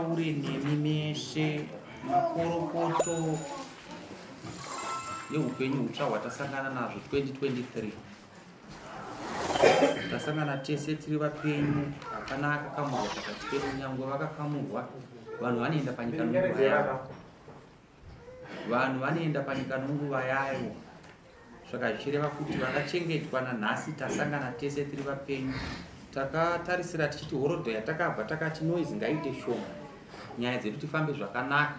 taure nemi meshe makorokoto eupenyu hutsva hwatasangana nazvo 2023 tasangana tese tiri vapenyu hapana akakamurwa pakati pedu nyangwe vakakamurwa. Vanhu vanoenda panyika nenguva yavo. Vanhu vanoenda panyika nenguva yavo. Saka zvichireva kuti vakachengetwa nanhasi tasangana tese tiri vapenyu. Takatarisira tichiti horodho yatakabva takati noise ngaite shoma nyaya dzedu tifambe zvakanaka.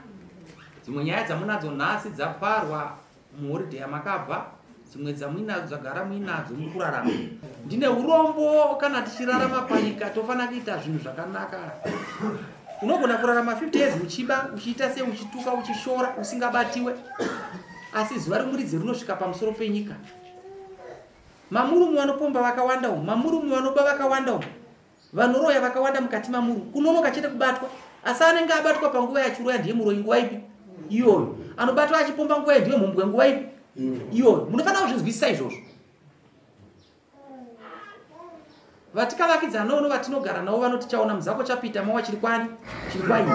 Dzimwe nyaya dzamunadzo nhasi dzaparwa muhoridhe yamakabva dzimwe dzamuinadzo dzagara muinadzo muri kurarama ndine urombo kana tichirarama panyika tofanira kuita zvinhu zvakanaka. Unogona kurarama 50 years uchiba uchiita sei uchituka uchishora usingabatiwe? Asi zuva rimuridzi rinosvika pamusoro penyika. Mamurumu vanopomba vakawanda umu mamurumu vanoba vakawanda umu vanoroya vakawanda mukati mamuru kunonoka chete kubatwa asi anenge abatwa panguva yachiroya ndiye muroi nguva ipi? Iyoyo. Anobatwa achipomba nguva ndiye mhumbwe nguva ipi? Iyoyo. Munofanira kuzvinzwisisa izvozvo? Vatikavakidza noono vatinogara navo vanoti chaona muzako chapita mawa chiri kwani? Chiri kwaini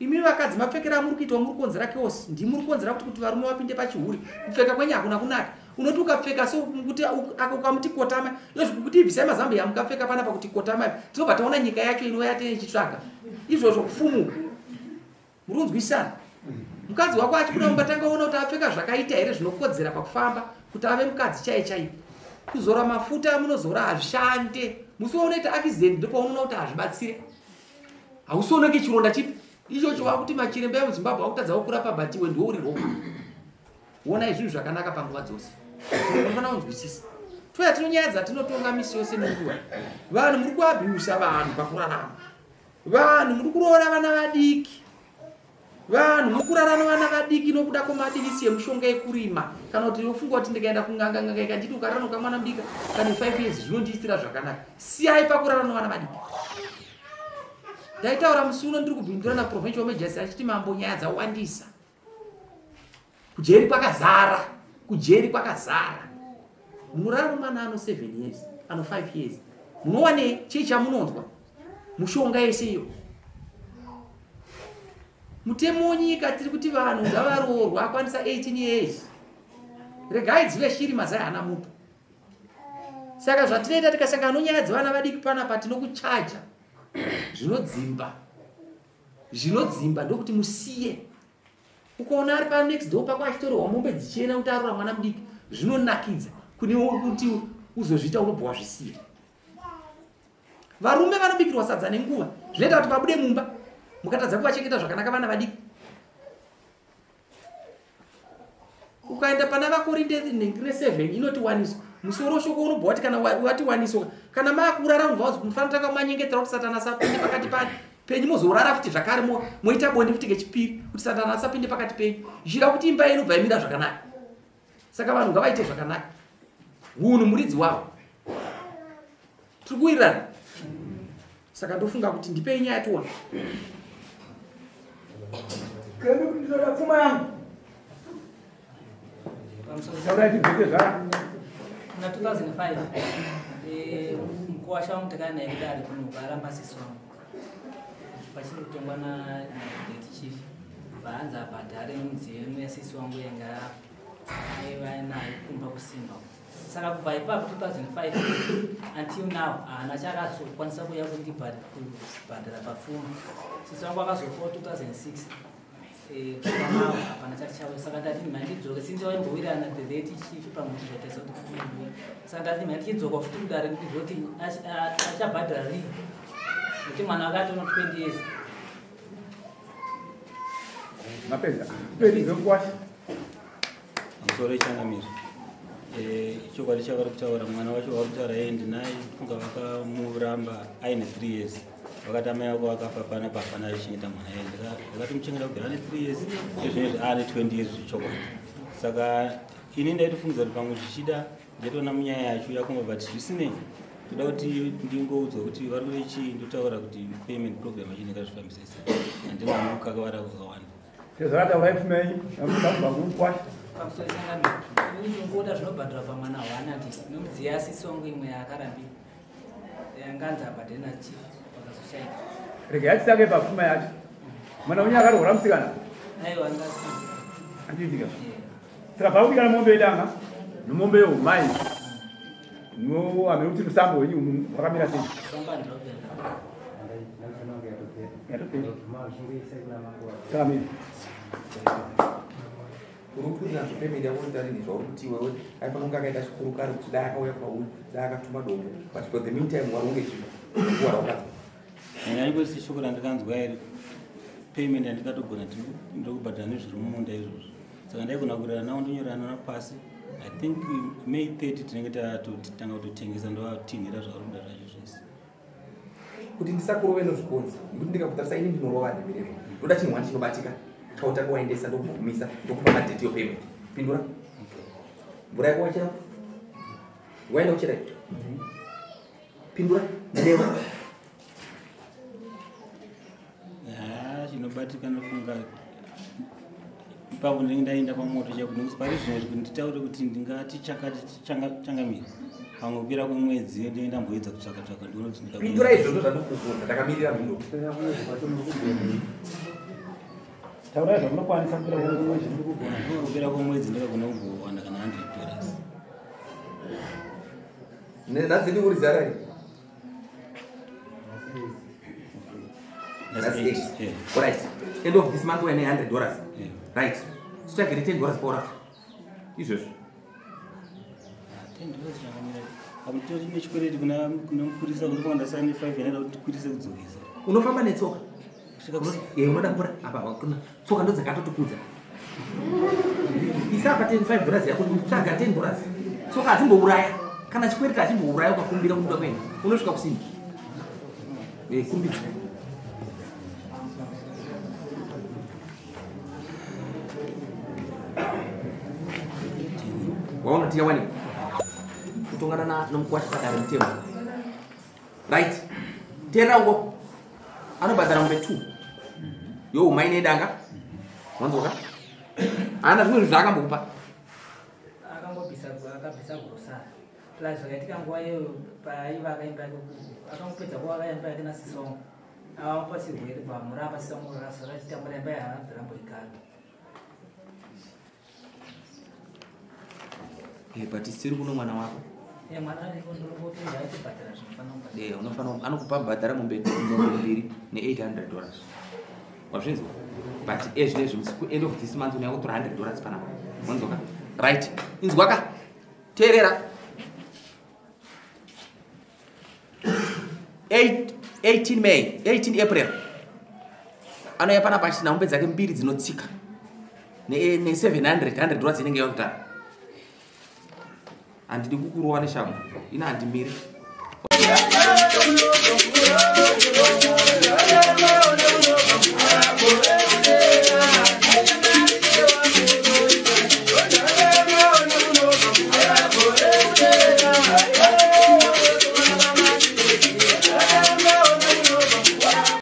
imi vakadzi mapfekera muri kuitwa muri kuonzera keosi ndimuri kuonzera kuti kuti varume vapinde pachihuri. Kupfeka kwenyu hakuna kunaka unoti ukapfeka sokuti ukamuti kotama kuti ibvisai mazambiya mukapfeka panapa kuti kotama tinobva taona nyika yacho inouya teichitsvaga izvozvo kufumuka. Muri kunzwisana mukadzi wako achibuda mubatanga ona kuti apfeka zvakaita here zvinokodzera pakufamba kuti ave mukadzi chai chai kuzora mafuta munozora hazvishande. Musi waunoita accident ndopaunoona kuti hazvibatsire hausioneki chironda chipi. Ichocho vakuti machirembe emuzimbabwe akutadza kurapa bhatiwe ndouri roka onai zvinhu zvakanaka panguva dzose. Unofanira kunzwisisa. Toya tino nyaya dzatinotonga misi yose nenguva. Vanhu muri kuabhiusa vanhu pakurarama. Vanhu muri kuroora vana vadiki. Vanhu muri kurarama vana vadiki nokuda kwemadivisi emushonga yekurima. Kana kuti ofunga kuti ndikaenda kunganganganga ikanditi ukararana kamwana mudika kana 5 years zvinondiitira zvakanaka siyai pakurarama vana vadiki ndaitaura musi uno ndiri kubhindura naprovincial majors achiti mambo nyaya dzawandisa kujeri kwakazara kujeri kwakazara. Munorarama mwana ano 7 years ano 5 years. Munowane chii chamunonzwa? Mushonga yese iyo. Mutemo wenyika tiri kuti vanhu ngavaroorwa akwanisa 18 years. Regai dzive shiri mazai hana mupo saka zvatinoita tikasangana nonyaya dzevana vadiki panapa tinokuchaja. Zvinodzimba. Zvinodzimba ndokuti musiye ukaona ari panext door pako achitorehwa mombe dzichienda kuti arora mwana mudiki zvinonakidza. Kune kuti uzozviita unobva wazvisiya varume vanobikirwa sadza nenguva zvinoita kuti vabude mumba mukatadza kuvachengeta zvakanaka vana vadiki. Ukaenda pana vakorinde nhengire 7 inoti waniswa musoro shoko unobva wati kana wati waniswa kana maakurara vaudzi mufanira taka manyengetera kuti satana asapinde pakati pani penyu mozorara futi zvakare moita bonde futi kechipiri kuti satana asapinde pakati penyu. Zhira kuti imba inobva imira zvakanaka. Saka vanhu ngavaite zvakanaka. Hunhu muridzi wavo. Tiri kuwirirana saka ndofunga kuti ndipei nyaya tiona kende kuti ndoda pfuma yangu. Taura chibvete zvaa na 2005 eh, mkoa washa wangu takana naye kudari kuno baramba sisi wangu pachiri kutongwa na na deputy chief vaanza abhadhare mudziyo imwe sisi wangu yanga aiva nayo kumba kusimba. Saka kubva ipapo 2005 until now haana chakazokwanisa kuya kundibhadhara papfuma sisi wangu akazofawo 2006 Eh, kubva nao hapana chati chavo saka ndati mandidzoke sinzi waimbowirirana the late chief pamwe chizvataisa kuti saka ndati mandidzoka futi kudare ndizoti achabhadhara rii nekuti mwana akatona 20 years. Mapedza perizve kuwasha musoro ichangamiri chokwadi chavari kutaura mwana wacho vari kutaura yeye ndinaye funga vakamuramba aine 3 years. Vakati amai vako vakafa pana pafana achichengeta mwana yeye ndakati muchengeta kugara ane 3 years ezvinezvi aane 20 years zvechokwadi. Saka ini ndaitofungidza kuti pamwe zvichida ndaitoona munyaya yacho yakomba but zvisinei toda kuti ndingoudzwa kuti vari kude chii ndotaura kuti payment program achineka zvifambisa sei. Handina mukakavara kakawanda sezvakataura pfuma yenyu amubva kukwasha pamusoro changamiri ngoda zvinobhadhara pamwana hwaanati nomudziya asisi wangu imwe yaakarambi yanganzi abhadhare nachief wakazoshaika. Rega yatitake papfuma yacho. Mwana wenyu akarwara musikana? Aiwa ngasizi andiitika saka pari kudikana mombe yedanga nomombe yeumai nohamiri kuti musambo wenyu wakamira sei samba ndinopenda yatopei saka miri uri kuti nazvo pemende yako ndarini zvauri kuti iwewe aifanira kunge akaita chikuru kare kuti dai akauya pauri dai akatuma dombo but for the meantime wari unge chikuwara wakadza nyanyanyikoti shoko randikanzwa iri payment yandikatogona ndokubhadhara nezviri mumunda izvozvo. Saka ndaigona kurera navo ndonyorana pasi i think may 30 tinenge tatotanga kutotengesa ndovatinhira zvavari kuda zvacho zvese. Kuti ndisakurove nozvikonzi nekuti ndikakutarisa ini ndinorova nemirero ndoda chinhu wani chinobatika? Chautanga waendesa ndokugumisa ndokupa madheti yopayment pindura? Mvura yako wachera? Waenda kuchera pindura? Ndineva haa chinobatika nofunga ipapo ndinenge ndaenda pamoto chakuti nokuti pari zvimwe zvikuti nditaure kuti ndingati changamiri pamwe kupera kwemwedzi ndinenge ndamboedza kutsvaka tsvaka ndione kuti ndingagona- pindura izvozvo zvandokubvunza ndakamirira mhindo taurai zvamunokwanisa kupira kwemwedzi kupera kwemwedzi ndakagona kumbowana kana 100 dollars nhasi uri zarari That's That's eight. eight. Yeah. Alright. End of this month waine 100 dollars. Right. Titsvagire 10 dollars paura. Izvozvo. amutori nechikwereti kuna mupurisa kuti kwanda saine 5 yanaida kuti tikwirise kudzokesa Unofamba netsoka. kusvika Uno- unoda mvura apa tsoka ndo dzakatotokudza. Isa apa 10 dollars yako tsvaga 10 dollars. Tsoka hadzimbouraya. Kana chikwereti hachimbouraya ukakumbira kumuda kwenu. Unosvika kusini. Eh kumbidza. Waunoti yawanikwa kutongana na- nomukwasha padare mutemo right teerera uko anobhadhara mumbe 2 youmaine danga wanzoka haana zvimwe zvaakambokupa akabvisa grosari plus zvakaitika nguva iyoyo paaiva akaimba akangopedza kuva akaimba yake nasisongo avamupa chirwere pamurapa sisongo kakasara achitambura imba yahabviramboigara but siri kuno mwana wako. Kubhadhara Eh, unofanira anokupa bhadhara mombe mbiri ne800 dollars. Wazvinzwa? But ezvinezvi musiku end of this month unayakutora 100 dollars panapa? Wanzoka? Right. Inzwaka? Teerera. 8 18 may 18 april. Anouya panapa achiti naumbe dzake mbiri dzinotsika. Ne700 100 dollars inenge yakutara handidi kukurova neshambo ina handimiri Thank you.